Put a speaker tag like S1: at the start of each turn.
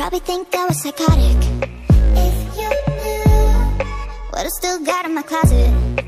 S1: probably think I was psychotic. If you knew What I still got in my closet.